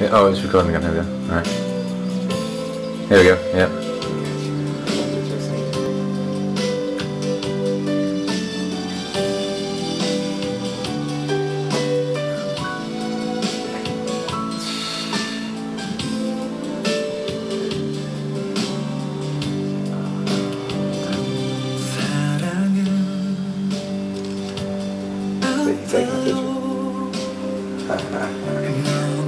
Yeah, oh, it's recording again. Here we go. Alright. Here we go. Yeah. Take a picture.